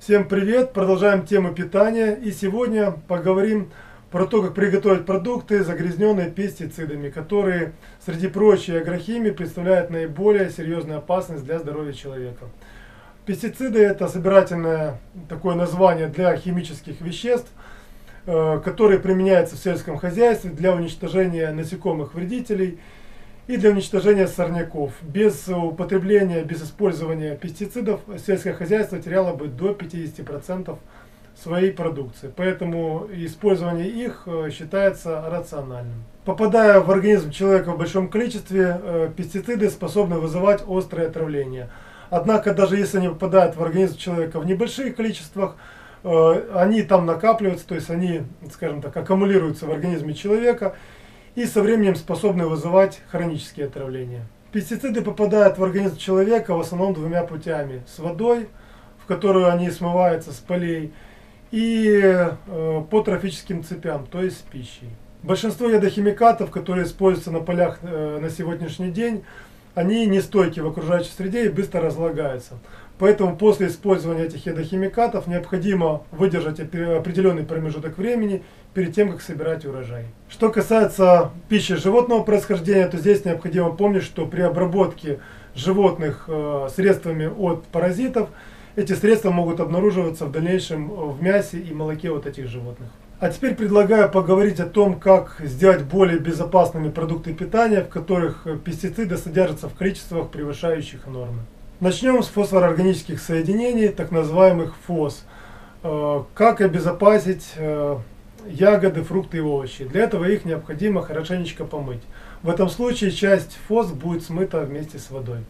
Всем привет! Продолжаем тему питания и сегодня поговорим про то, как приготовить продукты, загрязненные пестицидами, которые, среди прочей агрохимии, представляют наиболее серьезную опасность для здоровья человека. Пестициды это собирательное такое название для химических веществ, э, которые применяются в сельском хозяйстве для уничтожения насекомых вредителей и для уничтожения сорняков. Без употребления, без использования пестицидов сельское хозяйство теряло бы до 50% своей продукции. Поэтому использование их э, считается рациональным. Попадая в организм человека в большом количестве, э, пестициды способны вызывать острое отравление. Однако, даже если они попадают в организм человека в небольших количествах, э, они там накапливаются, то есть они, скажем так, аккумулируются в организме человека и со временем способны вызывать хронические отравления. Пестициды попадают в организм человека в основном двумя путями. С водой, в которую они смываются с полей, и э, по трофическим цепям, то есть с пищей. Большинство ядохимикатов, которые используются на полях э, на сегодняшний день, они не стойки в окружающей среде и быстро разлагаются. Поэтому после использования этих ядохимикатов необходимо выдержать определенный промежуток времени перед тем, как собирать урожай. Что касается пищи животного происхождения, то здесь необходимо помнить, что при обработке животных э, средствами от паразитов эти средства могут обнаруживаться в дальнейшем в мясе и молоке вот этих животных. А теперь предлагаю поговорить о том, как сделать более безопасными продукты питания, в которых пестициды содержатся в количествах, превышающих нормы. Начнем с фосфороорганических соединений, так называемых ФОС. Э, как обезопасить э, ягоды, фрукты и овощи? Для этого их необходимо хорошенечко помыть. В этом случае часть ФОС будет смыта вместе с водой.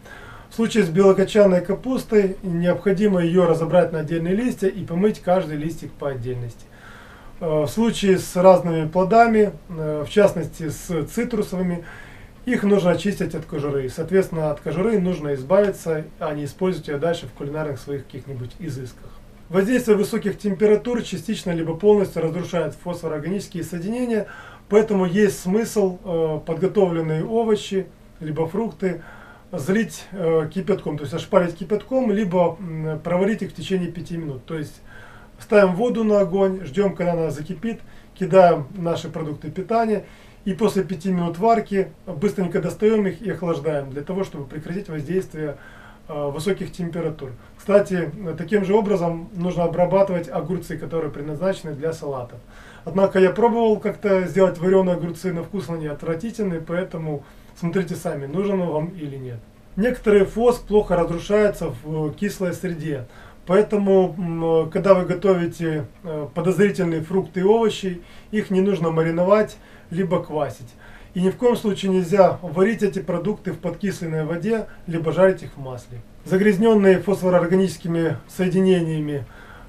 В случае с белокочанной капустой необходимо ее разобрать на отдельные листья и помыть каждый листик по отдельности. Э, в случае с разными плодами, э, в частности с цитрусовыми, их нужно очистить от кожуры. Соответственно, от кожуры нужно избавиться, а не использовать ее дальше в кулинарных своих каких-нибудь изысках. Воздействие высоких температур частично либо полностью разрушает фосфороорганические соединения, поэтому есть смысл э, подготовленные овощи либо фрукты залить э, кипятком, то есть ошпарить кипятком, либо э, проварить их в течение 5 минут. То есть ставим воду на огонь, ждем, когда она закипит, кидаем наши продукты питания и после 5 минут варки быстренько достаем их и охлаждаем, для того, чтобы прекратить воздействие высоких температур. Кстати, таким же образом нужно обрабатывать огурцы, которые предназначены для салатов. Однако я пробовал как-то сделать вареные огурцы, на вкус они отвратительные, поэтому Смотрите сами, нужен он вам или нет. Некоторые фос плохо разрушаются в кислой среде. Поэтому, когда вы готовите э, подозрительные фрукты и овощи, их не нужно мариновать, либо квасить. И ни в коем случае нельзя варить эти продукты в подкисленной воде, либо жарить их в масле. Загрязненные фосфороорганическими соединениями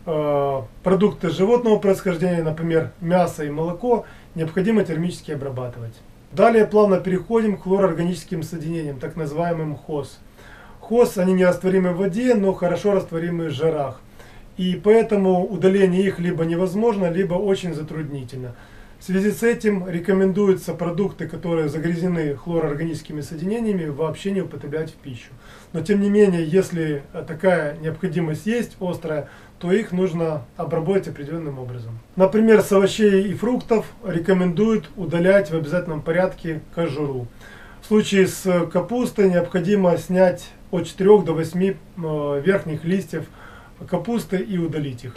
э, продукты животного происхождения, например, мясо и молоко, необходимо термически обрабатывать. Далее плавно переходим к хлороорганическим соединениям, так называемым ХОС. ХОС, они не растворимы в воде, но хорошо растворимы в жарах. И поэтому удаление их либо невозможно, либо очень затруднительно. В связи с этим рекомендуются продукты, которые загрязнены хлороорганическими соединениями, вообще не употреблять в пищу. Но тем не менее, если такая необходимость есть, острая, то их нужно обработать определенным образом. Например, с овощей и фруктов рекомендуют удалять в обязательном порядке кожуру. В случае с капустой необходимо снять от 4 до 8 э, верхних листьев капусты и удалить их.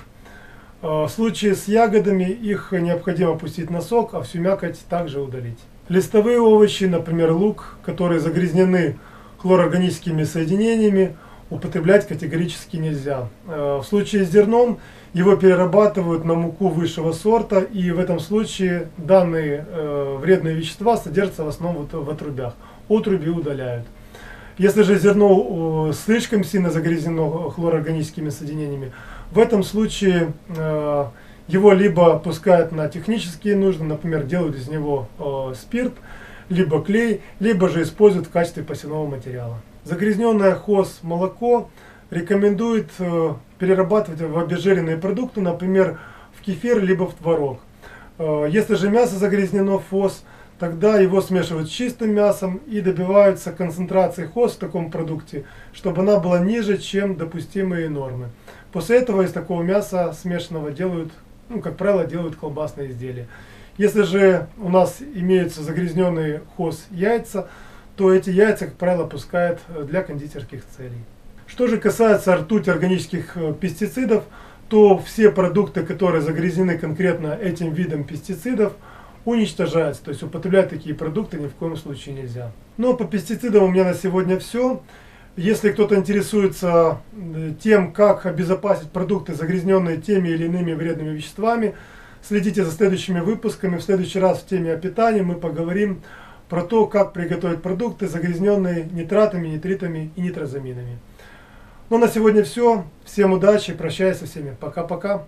Э, в случае с ягодами их необходимо пустить на сок, а всю мякоть также удалить. Листовые овощи, например лук, которые загрязнены хлороорганическими соединениями, употреблять категорически нельзя. Э, в случае с зерном его перерабатывают на муку высшего сорта, и в этом случае данные э, вредные вещества содержатся в основном в отрубях. Отруби удаляют. Если же зерно слишком сильно загрязнено хлороорганическими соединениями, в этом случае э, его либо пускают на технические нужды, например, делают из него э, спирт, либо клей, либо же используют в качестве посевного материала. Загрязненное хоз молоко рекомендуют э, перерабатывать в обезжиренные продукты, например, в кефир, либо в творог. Если же мясо загрязнено фос, тогда его смешивают с чистым мясом и добиваются концентрации хоз в таком продукте, чтобы она была ниже, чем допустимые нормы. После этого из такого мяса смешанного делают, ну, как правило, делают колбасные изделия. Если же у нас имеются загрязненные хоз яйца, то эти яйца, как правило, пускают для кондитерских целей. Что же касается ртуть органических э, пестицидов, то все продукты, которые загрязнены конкретно этим видом пестицидов, уничтожаются. То есть употреблять такие продукты ни в коем случае нельзя. А по пестицидам у меня на сегодня все. Если кто-то интересуется э, тем, как обезопасить продукты, загрязненные теми или иными вредными веществами, следите за следующими выпусками. В следующий раз в теме о питании мы поговорим про то, как приготовить продукты, загрязненные нитратами, нитритами и нитрозаминами. Ну на сегодня все. Всем удачи, прощаюсь со всеми. Пока-пока.